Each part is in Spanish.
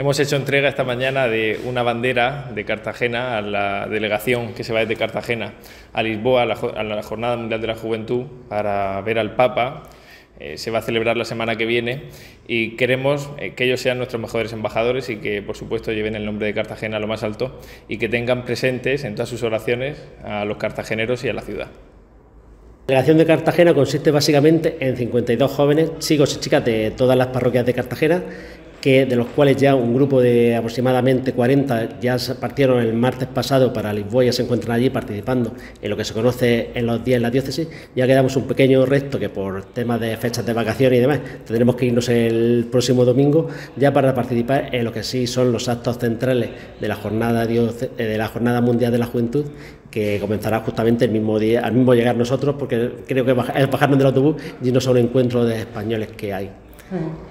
Hemos hecho entrega esta mañana de una bandera de Cartagena a la delegación que se va desde Cartagena a Lisboa a la, Jornada Mundial de la Juventud para ver al Papa. Eh, se va a celebrar la semana que viene y queremos eh, que ellos sean nuestros mejores embajadores y que por supuesto lleven el nombre de Cartagena a lo más alto y que tengan presentes en todas sus oraciones a los cartageneros y a la ciudad. La delegación de Cartagena consiste básicamente en 52 jóvenes, chicos y chicas de todas las parroquias de Cartagena que de los cuales ya un grupo de aproximadamente 40 ya partieron el martes pasado para Lisboa y se encuentran allí participando en lo que se conoce en los días en la diócesis. Ya quedamos un pequeño resto que por temas de fechas de vacaciones y demás tendremos que irnos el próximo domingo ya para participar en lo que sí son los actos centrales de la jornada de la jornada mundial de la juventud que comenzará justamente el mismo día, al mismo llegar nosotros, porque creo que es bajarnos del autobús y no un encuentro de españoles que hay.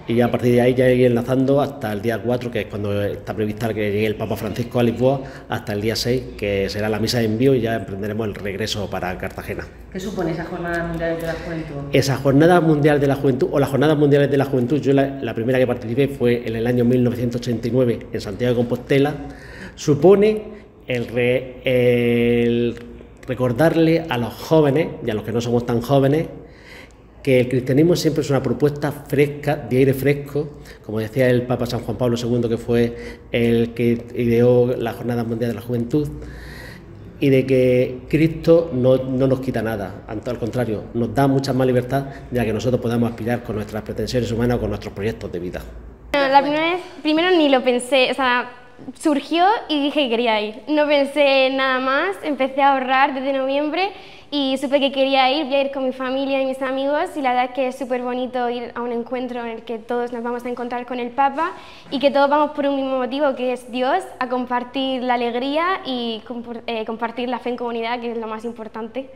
Y a partir de ahí ya ir enlazando hasta el día 4, que es cuando está prevista que llegue el Papa Francisco a Lisboa, hasta el día 6, que será la misa de envío y ya emprenderemos el regreso para Cartagena. ¿Qué supone esa Jornada Mundial de la Juventud? Esa Jornada Mundial de la Juventud, o las Jornadas Mundiales de la Juventud, yo la, primera que participé fue en el año 1989 en Santiago de Compostela, supone el, el recordarle a los jóvenes y a los que no somos tan jóvenes que el cristianismo siempre es una propuesta fresca, de aire fresco, como decía el Papa San Juan Pablo II, que fue el que ideó la Jornada Mundial de la Juventud, y de que Cristo no, nos quita nada, al contrario, nos da mucha más libertad ya que nosotros podamos aspirar con nuestras pretensiones humanas o con nuestros proyectos de vida. La primera vez, primero ni lo pensé, o sea, surgió y dije que quería ir. No pensé nada más, empecé a ahorrar desde noviembre y supe que quería ir, voy a ir con mi familia y mis amigos y la verdad que es súper bonito ir a un encuentro en el que todos nos vamos a encontrar con el Papa y que todos vamos por un mismo motivo que es Dios, a compartir la alegría y eh, compartir la fe en comunidad que es lo más importante.